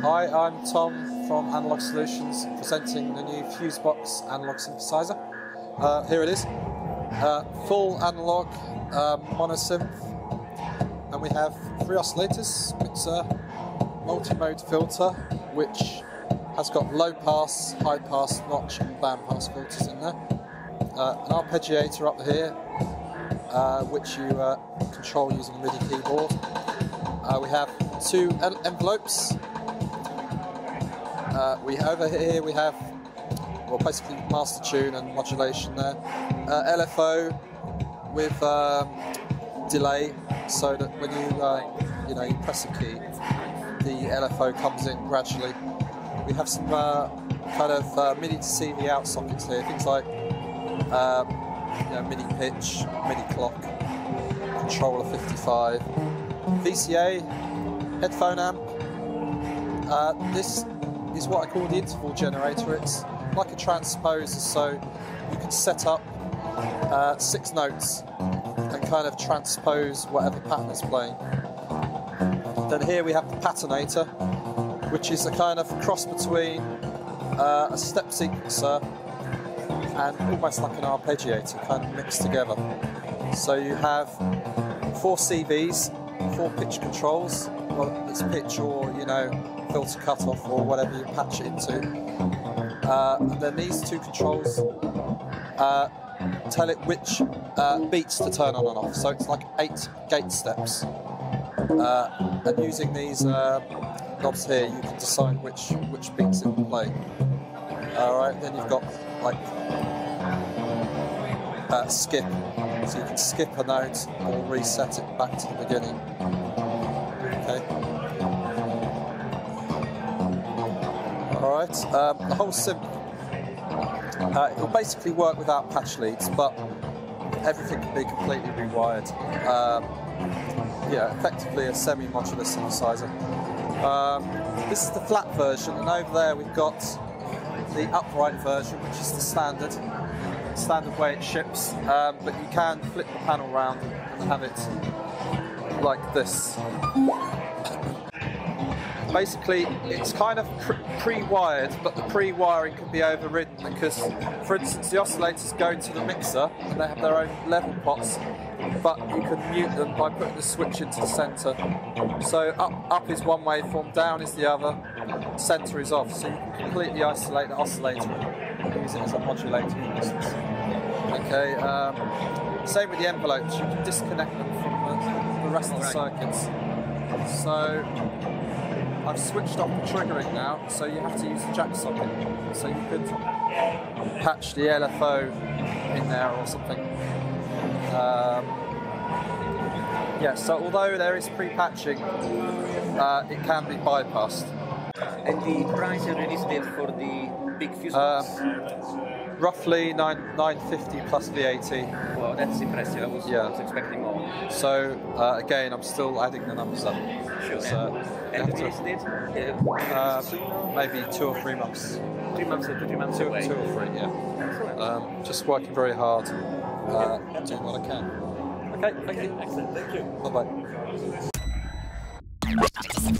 Hi, I'm Tom from Analogue Solutions, presenting the new Fusebox analog synthesizer. Uh, here it is, uh, full analog um, monosynth, and we have three oscillators, mixer, multi-mode filter, which has got low pass, high pass, notch, and band pass filters in there. Uh, an arpeggiator up here, uh, which you uh, control using a MIDI keyboard. We have two en envelopes we over here we have well basically master tune and modulation there. LFO with um, delay, so that when you you know you press a key, the LFO comes in gradually. We have some uh, kind of uh, MIDI to CV out sockets here, things like um, you know, MIDI pitch, MIDI clock, controller 55, VCA, headphone amp. Uh, this is what I call the interval generator. It's like a transposer, so you can set up uh, six notes and kind of transpose whatever pattern is playing. Then here we have the patternator, which is a kind of cross between uh, a step sequencer and almost like an arpeggiator, kind of mixed together. So you have four CVs, four pitch controls, well, it's pitch or, you know, filter cutoff or whatever you patch it into. Uh, and then these two controls uh, tell it which uh, beats to turn on and off. So it's like eight gate steps. Uh, and using these uh, knobs here, you can decide which which beats it will play. All right, then you've got like uh, skip, so you can skip a note or reset it back to the beginning. Okay. Alright, um, the whole synth, uh, it'll basically work without patch leads, but everything can be completely rewired. Um, yeah, effectively a semi-modular synthesizer. Um, this is the flat version, and over there we've got the upright version, which is the standard, standard way it ships. Um, but you can flip the panel around and have it like this basically it's kind of pre-wired, but the pre-wiring can be overridden because, for instance, the oscillators go to the mixer and they have their own level pots, but you can mute them by putting the switch into the centre. So up, up is one waveform, down is the other, centre is off. So you can completely isolate the oscillator and use it as a modulator, for instance. Okay. Um, same with the envelopes. You can disconnect them from the, the rest of the circuits. So I've switched off the triggering now, so you have to use the jack socket. So you could patch the LFO in there or something. Um, yeah, so although there is pre-patching, uh, it can be bypassed. And the price and release date for the big Fusebox? Um, roughly nine nine fifty plus VAT. Wow, that's impressive. I was, yeah. was expecting more. So uh, again, I'm still adding the numbers up. Sure. So and the release date? Uh, maybe two or three months. Three months or three months two, away. Two or three, yeah. Um, just working very hard, uh, doing what I can. Okay, thank you. Excellent, thank you. Bye bye.